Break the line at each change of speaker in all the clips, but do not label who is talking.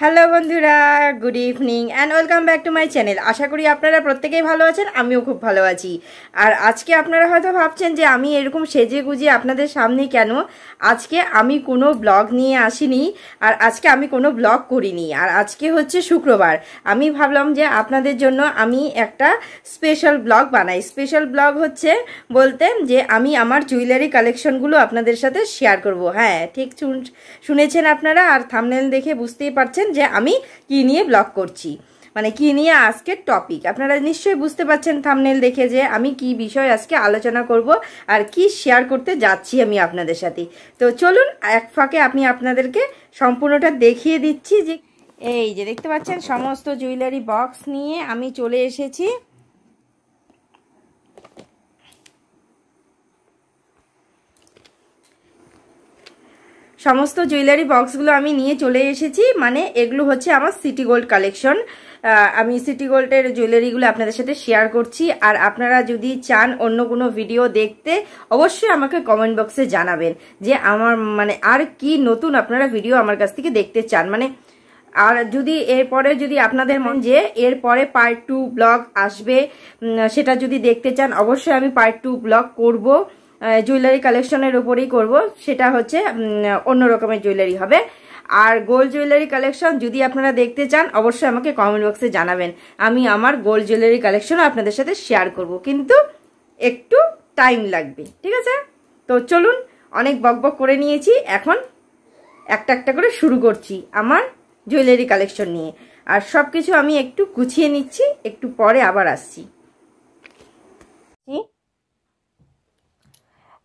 Hello বন্ধুরা good evening and welcome back to my channel আশা করি আপনারা প্রত্যেকেই ভালো আছেন, আমিও খুব ভালো আছি। আর আজকে আপনারা হয়তো ভাবছেন যে আমি এরকম সেজে গুজে আপনাদের সামনে কেন? আজকে আমি কোনো ব্লগ নিয়ে আসিনি আর আজকে আমি কোনো ব্লগ করিনি। আর আজকে হচ্ছে শুক্রবার। আমি ভাবলাম যে আপনাদের জন্য আমি একটা স্পেশাল ব্লগ বানাই। স্পেশাল ব্লগ হচ্ছে বলতে যে আমি আমার জুয়েলারি কালেকশনগুলো আপনাদের সাথে শেয়ার করব। হ্যাঁ ঠিক শুনেছেন আপনারা আর থামনেল দেখে বুঝতেই পারছেন যে আমি কি নিয়ে ব্লগ করছি। মানে কি নিয়ে আজকের টপিক আপনারা নিশ্চয়ই বুঝতে পারছেন থামনেল দেখে যে আমি কি বিষয় আজকে আলোচনা করব আর কি শেয়ার করতে যাচ্ছি আমি আপনাদের সাথে। তো চলুন, এক ফাঁকে আমি আপনাদেরকে সম্পূর্ণটা দেখিয়ে দিচ্ছি যে এই যে দেখতে পাচ্ছেন, সমস্ত জুয়েলারি বক্স নিয়ে আমি চলে এসেছি। সমস্ত জুয়েলারি বক্সগুলো আমি নিয়ে চলে এসেছি। মানে এগুলো হচ্ছে আমার সিটি গোল্ড কালেকশন আমি সিটি গোল্ডের জুয়েলারিগুলো আপনাদের সাথে শেয়ার করছি। আর আপনারা যদি চান অন্য কোনো ভিডিও দেখতে, অবশ্যই আমাকে কমেন্ট বক্সে জানাবেন যে আমার মানে আর কি নতুন আপনারা ভিডিও আমার কাছ থেকে দেখতে চান। মানে আর যদি এরপরে যদি আপনাদের মন যে এরপরে পার্ট টু ব্লগ আসবে সেটা যদি দেখতে চান, অবশ্যই আমি পার্ট টু ব্লগ করব। জুয়েলারি কালেকশনের উপরেই করব। সেটা হচ্ছে অন্য রকমের জুয়েলারি হবে। আর গোল্ড জুয়েলারি কালেকশন যদি আপনারা দেখতে চান, অবশ্যই আমাকে কমেন্ট বক্সে জানাবেন। আমি আমার গোল্ড জুয়েলারি কালেকশনও আপনাদের সাথে শেয়ার করব। কিন্তু একটু টাইম লাগবে, ঠিক আছে? তো চলুন, অনেক বকবক করে নিয়েছি। এখন একটা একটা করে শুরু করছি আমার জুয়েলারি কালেকশন নিয়ে। আর সব কিছু আমি একটু গুছিয়ে নিচ্ছি, একটু পরে আবার আসছি।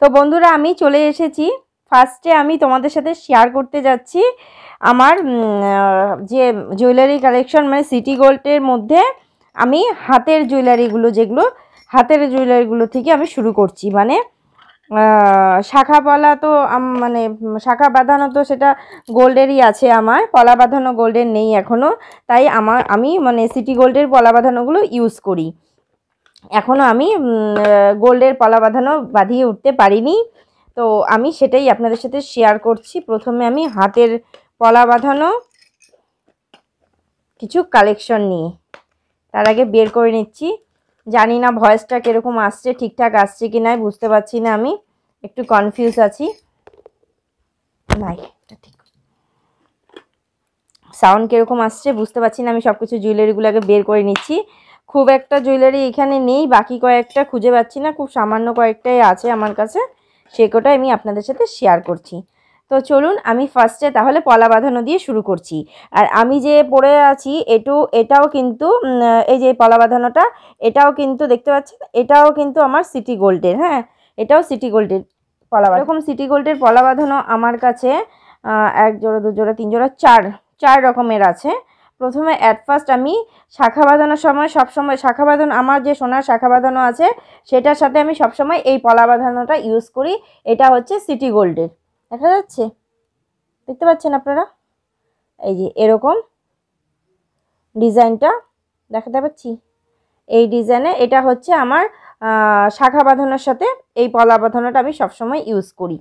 তো বন্ধুরা, আমি চলে এসেছি। ফার্স্টে আমি তোমাদের সাথে শেয়ার করতে যাচ্ছি আমার যে জুয়েলারি কালেকশন মানে সিটি গোল্ডের মধ্যে আমি হাতের জুয়েলারিগুলো যেগুলো, হাতের জুয়েলারিগুলো থেকে আমি শুরু করছি। মানে শাখা পলা তো মানে শাখা বাঁধানো তো সেটা গোল্ডেরই আছে আমার। পলা বাঁধানো গোল্ডের নেই এখনও তাই আমার, আমি মানে সিটি গোল্ডের পলা বাঁধানোগুলো ইউজ করি। এখনও আমি গোল্ডের পলা বাঁধানো বাঁধিয়ে উঠতে পারিনি। তো আমি সেটাই আপনাদের সাথে শেয়ার করছি। প্রথমে আমি হাতের পলা বাঁধানো কিছু কালেকশন নিয়ে। তার আগে বের করে নিচ্ছি। জানি না ভয়েসটা কীরকম আসছে, ঠিকঠাক আসছে কি নাই বুঝতে পারছি না আমি। একটু কনফিউজ আছি। নাই ঠিক। সাউন্ড কীরকম আসছে বুঝতে পারছি না, আমি সব কিছু জুয়েলারিগুলোকে বের করে নিচ্ছি। খুব একটা জুয়েলারি এখানে নেই, বাকি কয়েকটা খুঁজে পাচ্ছি না, খুব সামান্য কয়েকটাই আছে আমার কাছে সে আমি আপনাদের সাথে শেয়ার করছি। তো চলুন আমি ফার্স্টে তাহলে পলা বাঁধানো দিয়ে শুরু করছি। আর আমি যে পরে আছি, এটু, এটাও কিন্তু এই যে পলা বাঁধানোটা, এটাও কিন্তু দেখতে পাচ্ছেন, এটাও কিন্তু আমার সিটি গোল্ডের হ্যাঁ এটাও সিটি গোল্ডের পলা এরকম সিটি গোল্ডের পলা বাঁধানো আমার কাছে এক জোড়া, দু জোড়া, তিন জোড়া, চার চার রকমের আছে। প্রথমে অ্যাট ফার্স্ট আমি শাখা বাঁধানোর সময় সবসময়, শাখা বাঁধানো, আমার যে সোনার শাখা বাঁধানো আছে, সেটার সাথে আমি সবসময় এই পলা বাঁধানোটা ইউজ করি। এটা হচ্ছে সিটি গোল্ডের দেখা যাচ্ছে? দেখতে পাচ্ছেন আপনারা? এই যে এরকম ডিজাইনটা দেখাতে পাচ্ছি? এই ডিজাইনে এটা হচ্ছে আমার শাখা বাঁধানোর সাথে এই পলা বাঁধানোটা আমি সবসময় ইউজ করি।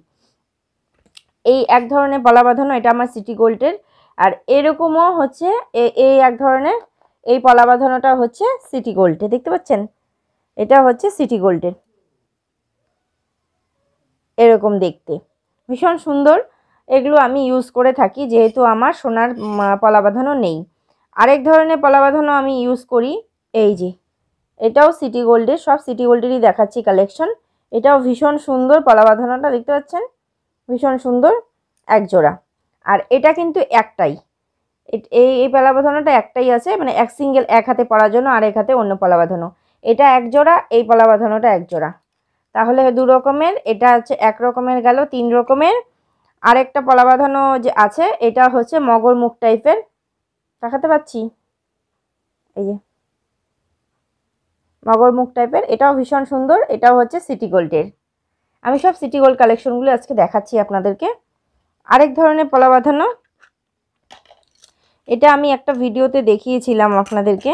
এই এক ধরনের পলা বাঁধানো, এটা আমার সিটি গোল্ডের আর এরকমও হচ্ছে এই এক ধরনের, এই পলা বাঁধানোটা হচ্ছে সিটি গোল্ডে, দেখতে পাচ্ছেন? এটা হচ্ছে সিটি গোল্ডের এরকম দেখতে। ভীষণ সুন্দর। এগুলো আমি ইউজ করে থাকি, যেহেতু আমার সোনার পলা বাঁধানো নেই। আরেক ধরনের পলা বাঁধানো আমি ইউজ করি, এই যে, এটাও সিটি গোল্ডের সব সিটি গোল্ডেরই দেখাচ্ছি কালেকশন এটাও ভীষণ সুন্দর পলা বাঁধানোটা দেখতে পাচ্ছেন? ভীষণ সুন্দর এক জোড়া আর এটা কিন্তু একটাই। এই এই পলা বাঁধানোটা একটাই আছে মানে এক সিঙ্গেল এক হাতে পড়ার জন্য আর এক হাতে অন্য পলা বাঁধানো এটা এক জোড়া, এই পলা বাঁধানোটা এক জোড়া। তাহলে দু রকমের, এটা হচ্ছে এক রকমের গেল, তিন রকমের। আরেকটা পলা বাঁধানো যে আছে, এটা হচ্ছে মগর মুখ টাইপের। দেখাতে পাচ্ছি? এই যে। মগর মুখ টাইপের, এটাও ভীষণ সুন্দর, এটাও হচ্ছে সিটি গোল্ডের। আমি সব সিটি গোল্ড কালেকশনগুলো আজকে দেখাচ্ছি আপনাদেরকে। আরেক ধরনের পলা বাঁধানো। এটা আমি একটা ভিডিওতে দেখিয়েছিলাম আপনাদেরকে।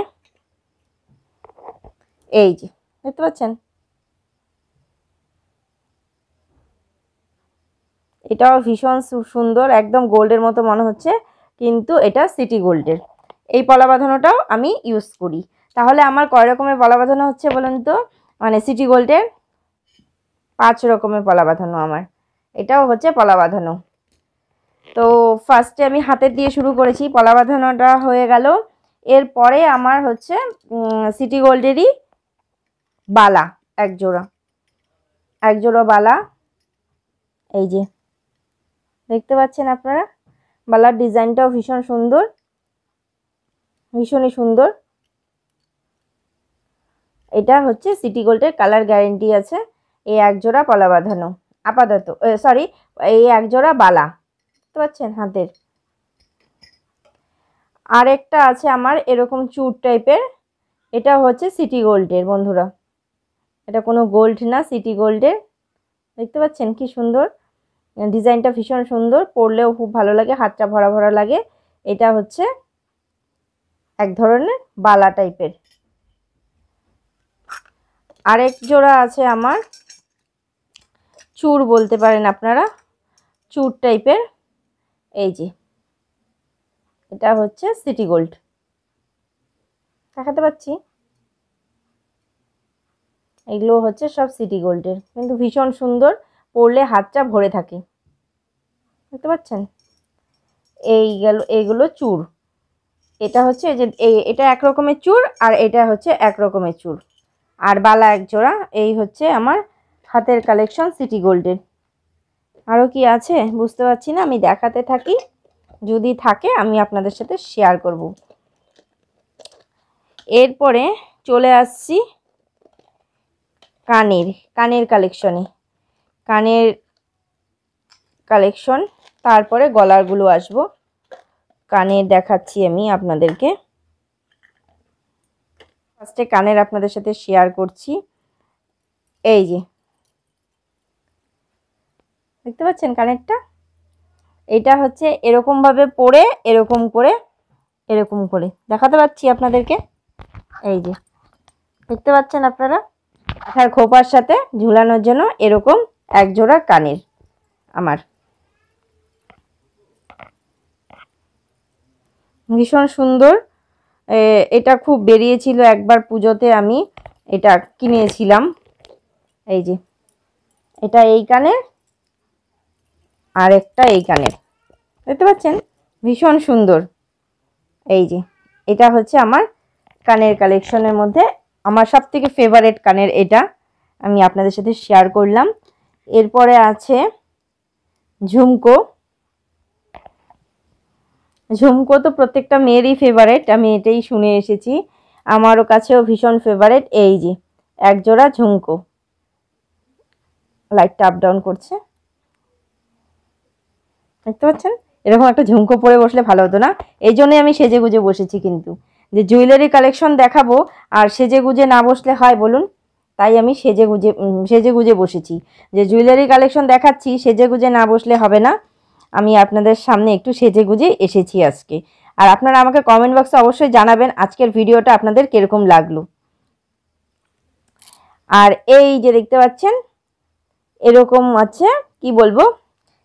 এই যে, দেখতে পাচ্ছেন? এটাও ভীষণ সুন্দর, একদম গোল্ডের মতো মনে হচ্ছে, কিন্তু এটা সিটি গোল্ডের। এই পলা বাঁধানোটাও আমি ইউজ করি। তাহলে আমার কয় রকমের পলা বাঁধানো হচ্ছে বলুন তো? মানে সিটি গোল্ডের পাঁচ রকমের পলা বাঁধানো আমার। এটাও হচ্ছে পলা বাঁধানো। তো ফার্স্টে আমি হাতের দিয়ে শুরু করেছি, পলা বাঁধানোটা হয়ে গেল। এরপরে আমার হচ্ছে সিটি গোল্ডেরই বালা এক জোড়া এক জোড়া বালা। এই যে, দেখতে পাচ্ছেন আপনারা? বালার ডিজাইনটাও ভীষণ সুন্দর। ভীষণই সুন্দর। এটা হচ্ছে সিটি গোল্ডের কালার গ্যারেন্টি আছে। এই এক জোড়া পলা বাঁধানো, আপাতত সরি এই এক জোড়া বালা। বুঝতে পাচ্ছেন হাতের? আর একটা আছে আমার এরকম চুর টাইপের, এটা হচ্ছে সিটি গোল্ডের বন্ধুরা। এটা কোনো গোল্ড না, সিটি গোল্ডের। দেখতে পাচ্ছেন কি সুন্দর? ডিজাইনটা ভীষণ সুন্দর, পরলেও খুব ভালো লাগে, হাতটা ভরা ভরা লাগে। এটা হচ্ছে এক ধরনের বালা টাইপের। আরেক জোড়া আছে আমার, চুর বলতে পারেন আপনারা, চুর টাইপের। এই যে। এটা হচ্ছে সিটি গোল্ড দেখাতে পাচ্ছি? এগুলো হচ্ছে সব সিটি গোল্ডের কিন্তু ভীষণ সুন্দর, পরলে হাতটা ভরে থাকে। দেখতে পাচ্ছেন? এই গেল এইগুলো চুর। এটা হচ্ছে যে এটা এক রকমের চুর আর এটা হচ্ছে এক রকমের চুর। আর বালা এক জোড়া, এই হচ্ছে আমার হাতের কালেকশন সিটি গোল্ডের আরও কি আছে? বুঝতে পারছি না, আমি দেখাতে থাকি। যদি থাকে, আমি আপনাদের সাথে শেয়ার করব। এরপরে চলে আসছি কানের কানের কালেকশনে কানের কালেকশন তারপরে গলারগুলো আসব। কানের দেখাচ্ছি আমি আপনাদেরকে। ফার্স্টে কানের আপনাদের সাথে শেয়ার করছি। এই যে দেখতে পাচ্ছেন কানেরটা? এটা হচ্ছে এরকমভাবে পরে, এরকম করে এরকম করে। দেখাতে পাচ্ছি আপনাদেরকে। এই যে। দেখতে পাচ্ছেন আপনারা? আঠার খোপার সাথে ঝুলানোর জন্য এরকম এক জোড়া কানের আমার। ভীষণ সুন্দর। এটা খুব বেরিয়েছিল একবার পুজোতে আমি এটা কিনেছিলাম। এই যে। এটা এই কানের। আর একটা এই কানের দেখতে পাচ্ছেন? ভীষণ সুন্দর। এই যে, এটা হচ্ছে আমার কানের কালেকশনের মধ্যে আমার সব থেকে ফেভারেট কানের এটা। আমি আপনাদের সাথে শেয়ার করলাম। এরপরে আছে ঝুমকো। ঝুমকো তো প্রত্যেকটা মেয়েরই ফেভারেট আমি এটাই শুনে এসেছি। আমারও কাছেও ভীষণ ফেভারেট এই যে, একজোড়া ঝুমকো। লাইটটা আপ ডাউন করছে। দেখতে পাচ্ছেন? এরকম একটা ঝুমকো পরে বসলে ভালো হতো না। এই জন্যই আমি সেজে গুজে বসেছি কিন্তু। যে জুয়েলারি কালেকশন দেখাবো আর সেজে গুজে না বসলে হয় বলুন, তাই আমি সেজে গুজে সেজে গুজে বসেছি। যে জুয়েলারি কালেকশন দেখাচ্ছি, সেজে গুজে না বসলে হবে না। আমি আপনাদের সামনে একটু সেজে গুজে এসেছি আজকে। আর আপনারা আমাকে কমেন্ট বক্সে অবশ্যই জানাবেন আজকের ভিডিওটা আপনাদের কীরকম লাগল। আর এই যে দেখতে পাচ্ছেন, এরকম আছে, কি বলব?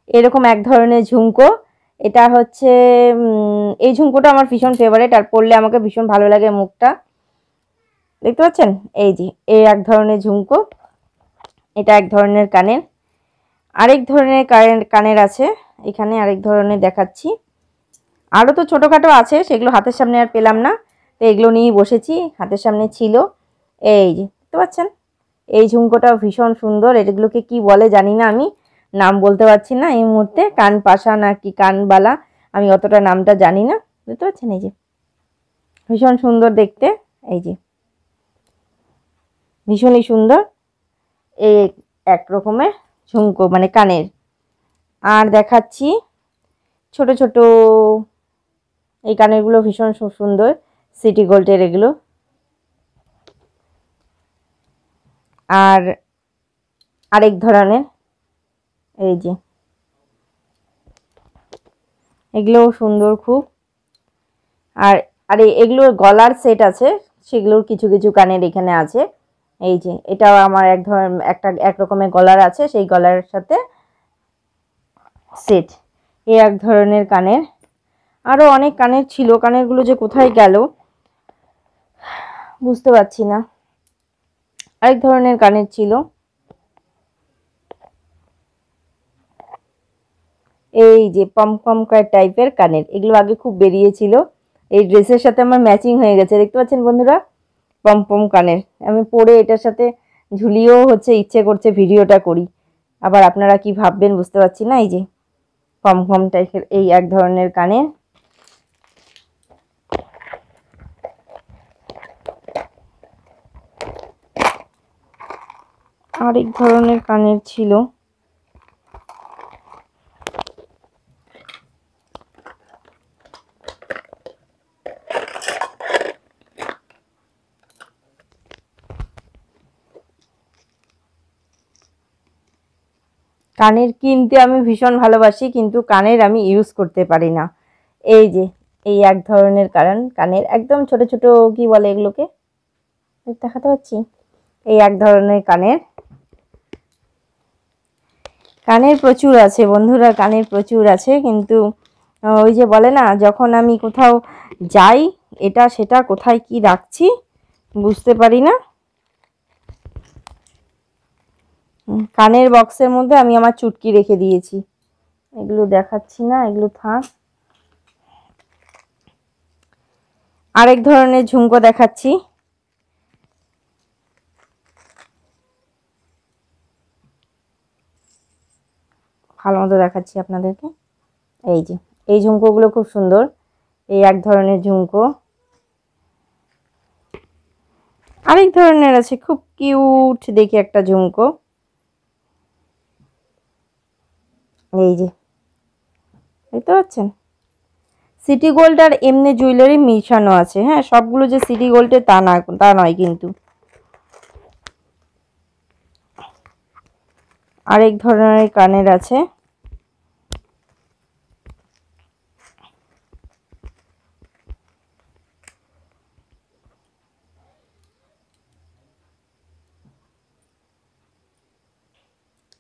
এরকম এক ধরনের ঝুমকো। এটা হচ্ছে এই ঝুমকোটা আমার ভীষণ ফেভারেট আর পরলে আমাকে ভীষণ ভালো লাগে মুখটা। দেখতে পাচ্ছেন? এই যে, এই এক ধরনের ঝুমকো। এটা এক ধরনের কানের। আরেক ধরনের কানের কানের আছে। এখানে আরেক ধরনের দেখাচ্ছি। আরও তো ছোটোখাটো আছে, সেগুলো হাতের সামনে আর পেলাম না। তো এগুলো নিয়েই বসেছি, হাতের সামনে ছিল। এই যে, দেখতে পাচ্ছেন? এই ঝুমকোটাও ভীষণ সুন্দর। এগুলোকে কি বলে জানি না আমি। নাম বলতে পারছি না এই মুহূর্তে। কান পাশা না কি কানবালা আমি অতটা নামটা জানি না। বুঝতে পারছেন? এই যে। ভীষণ সুন্দর দেখতে। এই যে। ভীষণই সুন্দর। এই এক রকমের ঝুমকো মানে কানের। আর দেখাচ্ছি ছোট ছোট এই কানেরগুলো ভীষণ সুন্দর। সিটি গোল্ডের এগুলো। আর আরেক ধরনের এই যে। এগুলোও সুন্দর খুব। আর আর এগুলোর গলার সেট আছে, সেগুলোর কিছু কিছু কানের এখানে আছে। এই যে, এটাও আমার এক ধরনের একটা, এক রকমের গলার আছে, সেই গলার সাথে সেট এই এক ধরনের কানের। আরও অনেক কানের ছিল, কানেরগুলো যে কোথায় গেল, বুঝতে পারছি না। আরেক ধরনের কানের ছিল। এই যে পম টাইপের কানের, এগুলো আগে খুব বেরিয়েছিল। এই ড্রেসের সাথে আমার ম্যাচিং হয়ে গেছে। দেখতে পাচ্ছেন বন্ধুরা? পম পম কানের। আমি পরে এটার সাথে ঝুলিয়েও হচ্ছে ইচ্ছে করছে ভিডিওটা করি। আবার আপনারা কি ভাববেন বুঝতে পারছি না, এই যে পম পম টাইপের এই এক ধরনের কানের। আরেক ধরনের কানের ছিল। কানের কিনতে আমি ভীষণ ভালোবাসি, কিন্তু কানের আমি ইউজ করতে পারি না। এই যে, এই এক ধরনের কারণ, কানের একদম ছোট ছোট কি বলে এগুলোকে? দেখাতে পাচ্ছি। এই এক ধরনের কানের। কানের প্রচুর আছে বন্ধুরা, কানের প্রচুর আছে, কিন্তু ওই যে বলে না, যখন আমি কোথাও যাই, এটা সেটা কোথায় কি রাখছি, বুঝতে পারি না। কানের বক্সের মধ্যে আমি আমার চুটকি রেখে দিয়েছি। এগুলো দেখাচ্ছি না, এগুলো থাক। আরেক ধরনের ঝুমকো দেখাচ্ছি। ভালো মতো দেখাচ্ছি আপনাদেরকে। এই যে, এই ঝুমকোগুলো খুব সুন্দর। এই এক ধরনের ঝুমকো। আরেক ধরনের আছে, খুব কিউট দেখি একটা ঝুমকো। এই যে। দেখতে পাচ্ছেন? সিটি গোল্ড আর এমনি জুয়েলারি মিশানো আছে। হ্যাঁ সবগুলো যে সিটি গোল্ডের তা না, তা নয় কিন্তু। আরেক ধরনের কানের আছে।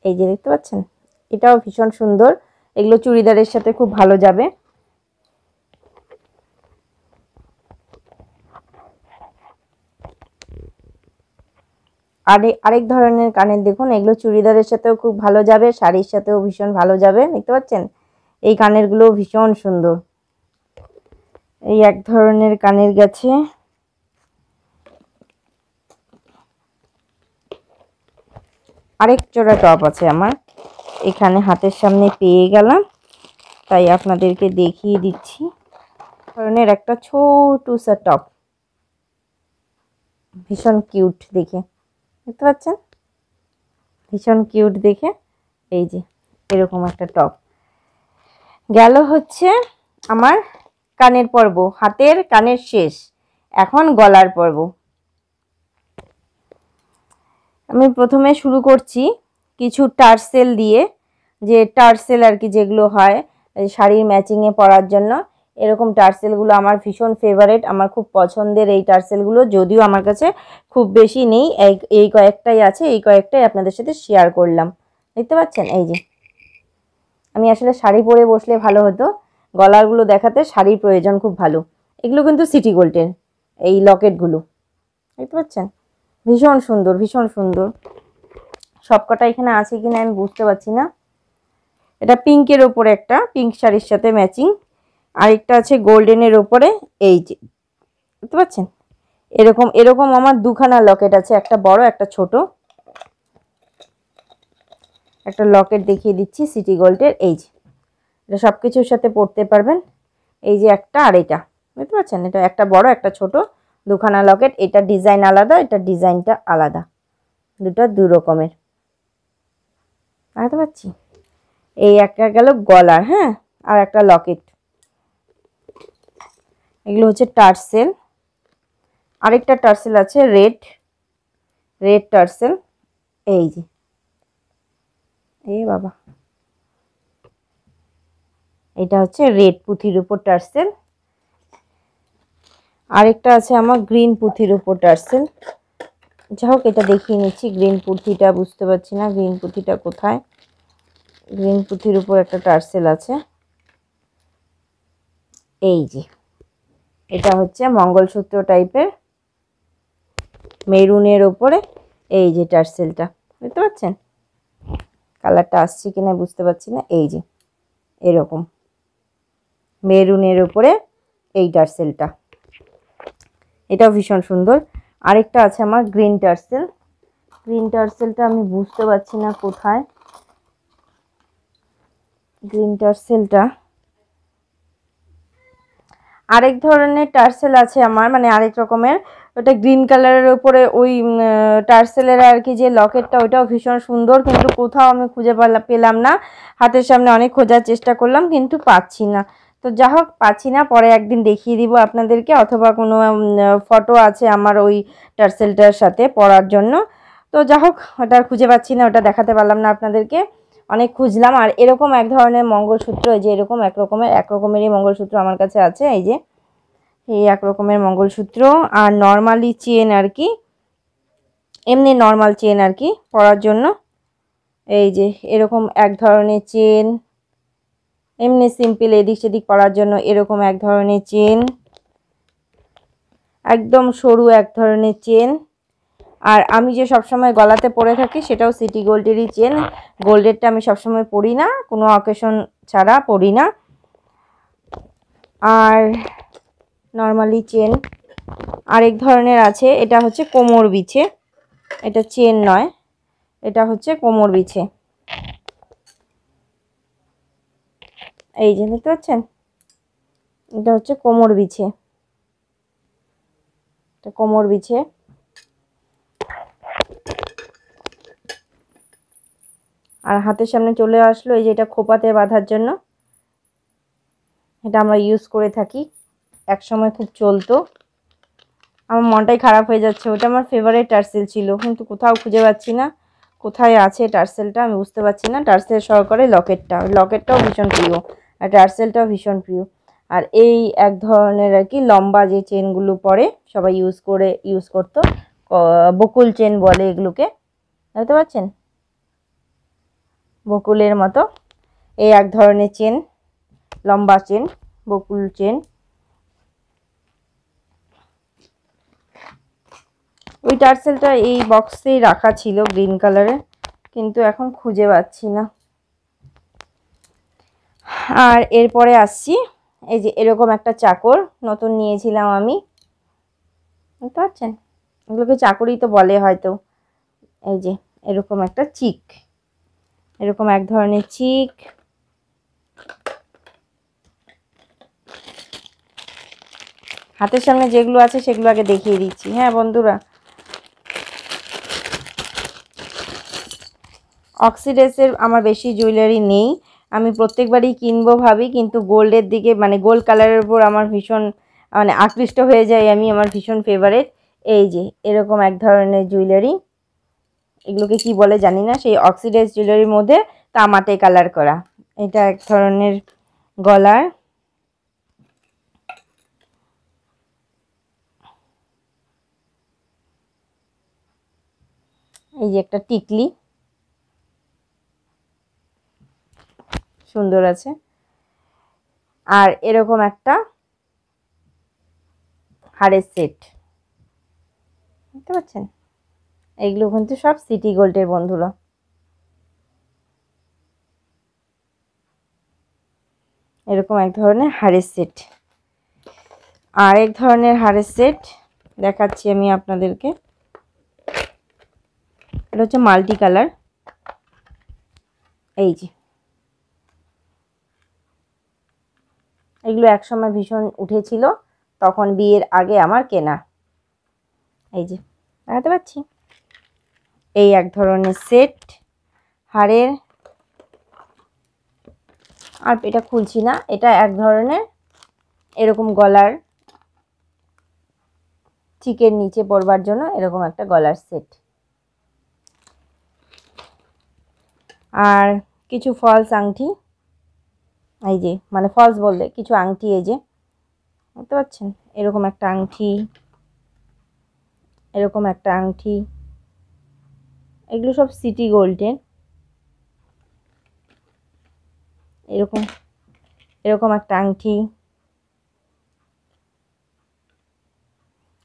এই যে, দেখতে পাচ্ছেন? এটাও ভীষণ সুন্দর। এগুলো চুড়িদারের সাথে খুব ভালো যাবে। আরে আরেক ধরনের কানের দেখুন, এগুলো চুড়িদারের সাথেও খুব ভালো যাবে, শাড়ির সাথেও ভীষণ ভালো যাবে, দেখতে পাচ্ছেন? এই কানেরগুলো ভীষণ সুন্দর। এই এক ধরনের কানের গেছে। আরেক জোড়া টপ আছে আমার। এখানে হাতের সামনে পেয়ে গেলাম। তাই আপনাদেরকে দেখিয়ে দিচ্ছি। ধরনের একটা ছোট সা টপ। ভীষণ কিউট দেখে। দেখতে পাচ্ছেন? ভীষণ কিউট দেখে। এই যে, এরকম একটা টপ। গেল হচ্ছে আমার কানের পর্ব। হাতের কানের শেষ। এখন গলার পর্ব। আমি প্রথমে শুরু করছি কিছু টার্সেল দিয়ে। যে টার্সেল আর কি যেগুলো হয় শাড়ির ম্যাচিংয়ে পরার জন্য, এরকম টার্সেলগুলো আমার ভীষণ ফেভারেট আমার খুব পছন্দের এই টার্সেলগুলো, যদিও আমার কাছে খুব বেশি নেই, এই কয়েকটাই আছে, এই কয়েকটাই আপনাদের সাথে শেয়ার করলাম। দেখতে পাচ্ছেন? এই যে। আমি আসলে শাড়ি পরে বসলে ভালো হতো, গলারগুলো দেখাতে শাড়ির প্রয়োজন খুব ভালো। এগুলো কিন্তু সিটি গোল্ডের এই লকেটগুলো। দেখতে পাচ্ছেন? ভীষণ সুন্দর ভীষণ সুন্দর। সবকটা এখানে আছে কিনা আমি বুঝতে পারছি না। এটা পিঙ্কের ওপরে একটা পিঙ্ক শাড়ির সাথে ম্যাচিং আরেকটা আছে গোল্ডেনের ওপরে এই যে। বুঝতে পারছেন? এরকম এরকম আমার দুখানা লকেট আছে, একটা বড়, একটা ছোট। একটা লকেট দেখিয়ে দিচ্ছি সিটি গোল্ডের এই যে। এটা সব কিছুর সাথে পড়তে পারবেন। এই যে একটা আর এটা। বুঝতে পারছেন? এটা একটা বড়, একটা ছোট, দুখানা লকেট এটা ডিজাইন আলাদা, এটা ডিজাইনটা আলাদা। দুটো দু রকমের। বুঝতে পারছি? এই একটা গেল গলার হ্যাঁ? আর একটা লকেট। এগুলো হচ্ছে টার্সেল। আরেকটা টার্সেল আছে, রেড। Red tassel. এই যে। এই বাবা। এটা হচ্ছে রেড পুঁথির উপর টার্সেল। আরেকটা আছে আমার গ্রিন পুঁথির উপর টার্সেল। যা হোক, এটা দেখিয়ে নিচ্ছি। গ্রিন পুঁথিটা বুঝতে পারছি না, গ্রিন পুঁথিটা কোথায়? গ্রিন পুঁথির উপর একটা টার্সেল আছে। এই যে, এটা হচ্ছে মঙ্গলসূত্র টাইপের মেরুনের ওপরে এই যে টার্সেলটা বুঝতে পারছেন কালারটা আসছে কিনা বুঝতে পারছি না। এই যে, এরকম মেরুনের ওপরে এই টার্সেলটা। এটাও ভীষণ সুন্দর। আরেকটা আছে আমার গ্রিন টার্সেল। গ্রিন টার্সেলটা আমি বুঝতে পারছি না কোথায়। গ্রিন টার্সেলটা আরেক ধরনের টার্সেল আছে আমার মানে আরেক রকমের। ওটা গ্রিন কালারের উপরে ওই টার্সেলের আর কি যে লকেটটা ওটাও ভীষণ সুন্দর, কিন্তু কোথাও আমি খুঁজে পেলাম না। হাতের সামনে অনেক খোঁজার চেষ্টা করলাম, কিন্তু পাচ্ছি না। তো যা হোক, পাচ্ছি না, পরে একদিন দেখিয়ে দিব আপনাদেরকে, অথবা কোনো ফটো আছে আমার ওই টার্সেলটার সাথে পরার জন্য। তো যা হোক, ওটা খুঁজে পাচ্ছি না, ওটা দেখাতে পারলাম না আপনাদেরকে। অনেক খুঁজলাম। আর এরকম এক ধরনের মঙ্গলসূত্র যে এরকম এক রকমের, এক রকমেরই মঙ্গলসূত্র আমার কাছে আছে, এই যে, এই এক রকমের মঙ্গলসূত্র। আর নর্মালি চেন আর কি, এমনি নর্মাল চেন আর কি পরার জন্য। এই যে এরকম এক ধরনের চেন এমনি সিম্পল এদিক সেদিক পরার জন্য এরকম এক ধরনের চেন একদম সরু এক ধরনের চেন আর আমি যে সবসময় গলাতে পরে থাকি, সেটাও সিটি গোল্ডেরই চেন গোল্ডেরটা আমি সবসময় পরি না, কোনো অকেশন ছাড়া পরি না। আর নর্মালি চেন আরেক ধরনের আছে, এটা হচ্ছে কোমর বিছে। এটা চেন নয়, এটা হচ্ছে কোমর বিছে। এই যে দেখতে পাচ্ছেন? এটা হচ্ছে কোমর বিছে। এটা কোমর বিছে। আর হাতের সামনে চলে আসলো এই যে এটা খোপাতে বাঁধার জন্য। এটা আমরা ইউজ করে থাকি। এক সময় খুব চলতো। আমার মনটাই খারাপ হয়ে যাচ্ছে। ওটা আমার ফেভারিট টার্সেল ছিল। কিন্তু কোথাও খুঁজে পাচ্ছি না। কোথায় আছে টার্সেলটা আমি বুঝতে পারছি না। টার্সেল সহকারে লকেটটা। লকেটটাও ভীষণ প্রিয়। আর টার্সেলটাও ভীষণ প্রিয়। আর এই এক ধরনের আর কি লম্বা যে চেনগুলো পরে সবাই ইউজ করে ইউজ করতো। বকুল চেন বলে এগুলোকে। বুঝতে পারছেন বকুলের মতো। এই এক ধরনের চেন, লম্বা চেন, বকুল চেন। ওই টার্সেলটা এই বক্সেই রাখা ছিল গ্রিন কালারের কিন্তু এখন খুঁজে পাচ্ছি না। আর এরপরে আসছি, এই যে এরকম একটা চাকর, নতুন নিয়েছিলাম আমি। বুঝতে পারছেন? এগুলোকে চাকরই তো বলে হয়তো। এই যে এরকম একটা চিক। এরকম এক ধরনের চিক। হাতের সামনে যেগুলো আছে সেগুলো আগে দেখিয়ে দিচ্ছি। হ্যাঁ বন্ধুরা। অক্সিডেসের আমার বেশি জুয়েলারি নেই। আমি প্রত্যেকবারই কিনবো ভাবি, কিন্তু গোল্ডের দিকে মানে গোল্ড কালারের উপর আমার ভীষণ মানে আকৃষ্ট হয়ে যায় আমি, আমার ভীষণ ফেভারেট এই যে, এরকম এক ধরনের জুয়েলারি। এগুলোকে কি বলে জানি না, সেই অক্সিডাইজ জুয়েলারির মধ্যে তামাটে কালার করা। এটা এক ধরনের গলার। এই যে একটা টিকলি। সুন্দর আছে। আর এরকম একটা হাড়ের সেট বুঝতে পারছেন এইগুলো কিন্তু সব সিটি গোল্ডের বন্ধুরা। এরকম এক ধরনের হাড়ের সেট আর এক ধরনের হাড়ের সেট দেখাচ্ছি আমি আপনাদেরকে। এটা হচ্ছে মাল্টি কালার। এই যে। এগুলো একসময় ভীষণ উঠেছিল, তখন বিয়ের আগে আমার কেনা। এই যে, দেখাতে পাচ্ছি? এই এক ধরনের সেট হাড়ের। আর এটা খুলছি না, এটা এক ধরনের এরকম গলার চিকের নিচে পড়বার জন্য এরকম একটা গলার সেট আর কিছু ফলস আংটি, এই যে মানে ফলস বললে কিছু আংটি, এই যে বুঝতে পারছেন এরকম একটা আংটি, এরকম একটা আংটি। এগুলো সব সিটি গোল্ডের এরকম এরকম একটা আংটি।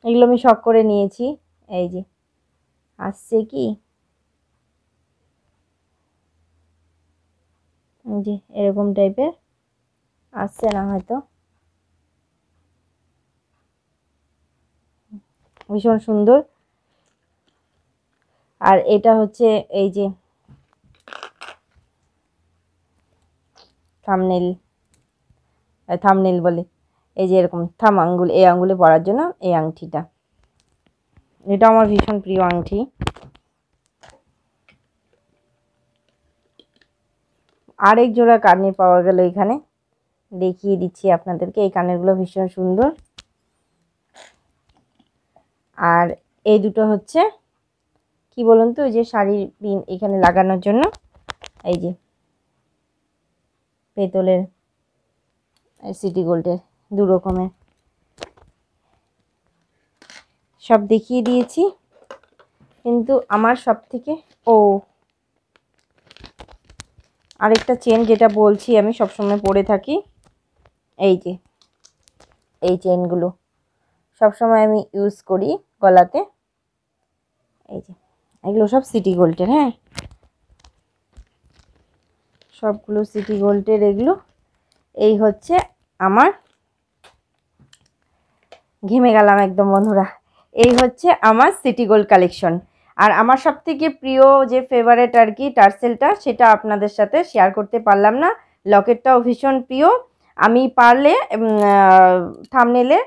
এগুলো আমি শখ করে নিয়েছি। এই যে, আসছে কি? যে, এরকম টাইপের। আসছে না হয়তো। ভীষণ সুন্দর। আর এটা হচ্ছে এই যে থামনেল থামনেল বলে। এই যে এরকম থাম আঙ্গুল, এই আঙ্গুলে পরার জন্য এই আংটিটা। এটা আমার ভীষণ প্রিয় আংটি। আরেক জোড়া কানের পাওয়া গেল এখানে। দেখিয়ে দিচ্ছি আপনাদেরকে, এই কানেরগুলো ভীষণ সুন্দর। আর এই দুটো হচ্ছে কি বলুন তো, ওই যে শাড়ির পিন এখানে লাগানোর জন্য, এই যে পেতলের সিটি গোল্ডের, দু রকমের। সব দেখিয়ে দিয়েছি, কিন্তু আমার সব থেকে ও, আরেকটা চেন যেটা বলছি আমি সবসময় পরে থাকি, এই যে, এই চেনগুলো, সবসময় আমি ইউজ করি গলাতে, এই যে। এগুলো সব সিটি গোল্ডের হ্যাঁ? সবগুলো সিটি গোল্ডের এগুলো। এই হচ্ছে আমার ঘেমে গেলাম একদম, বন্ধুরা। এই হচ্ছে আমার সিটি গোল্ড কালেকশন। আর আমার সব থেকে প্রিয় যে ফেভারেট আর কি টার্সেলটা, সেটা আপনাদের সাথে শেয়ার করতে পারলাম না। লকেটটাও ভীষণ প্রিয়। আমি পারলে থামনেলে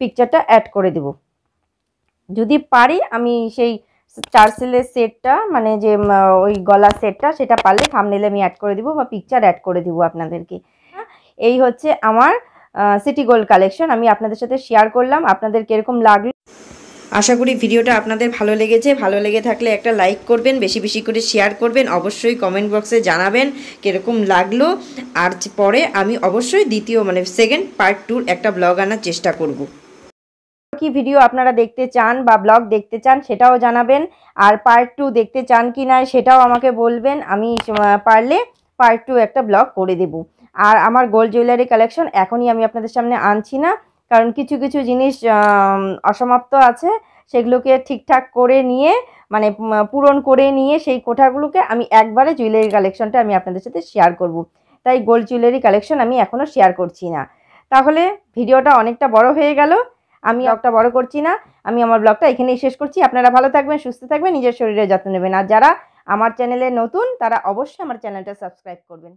পিকচারটা অ্যাড করে দেব। যদি পারি, আমি সেই টার্সেলের সেটটা মানে যে ওই গলা সেটটা, সেটা পারলে থামনেলে আমি অ্যাড করে দিব বা পিকচার অ্যাড করে দিব আপনাদেরকে। এই হচ্ছে আমার সিটি গোল্ড কালেকশন আমি আপনাদের সাথে শেয়ার করলাম। আপনাদের কীরকম লাগল? আশা করি ভিডিওটা আপনাদের ভালো লেগেছে। ভালো লেগে থাকলে একটা লাইক করবেন, বেশি বেশি করে শেয়ার করবেন। অবশ্যই কমেন্ট বক্সে জানাবেন কীরকম লাগল। আর পরে আমি অবশ্যই দ্বিতীয় মানে সেকেন্ড পার্ট টুর একটা ব্লগ আনার চেষ্টা করব। কি ভিডিও আপনারা দেখতে চান বা ব্লগ দেখতে চান সেটাও জানাবেন। আর পার্ট টু দেখতে চান কি না সেটাও আমাকে বলবেন। আমি পারলে পার্ট টু একটা ব্লগ করে দেব। আর আমার গোল্ড জুয়েলারি কালেকশন এখনই আমি আপনাদের সামনে আনছি না। কারণ কিছু কিছু জিনিস অসমাপ্ত আছে। সেগুলোকে ঠিকঠাক করে নিয়ে মানে পূরণ করে নিয়ে সেই কোঠাগুলোকে আমি একবারে জুয়েলারি কালেকশনটা আমি আপনাদের সাথে শেয়ার করব। তাই গোল্ড জুয়েলারি কালেকশন আমি এখনও শেয়ার করছি না। তাহলে ভিডিওটা অনেকটা বড় হয়ে গেল। আমি একটা বড় করছি না আমি আমার ব্লগটা এখানেই শেষ করছি। আপনারা ভালো থাকবেন সুস্থ থাকবেন নিজের শরীরের যত্ন নেবেন। আর যারা আমার চ্যানেলে নতুন তারা অবশ্যই আমার চ্যানেলটা সাবস্ক্রাইব করবেন।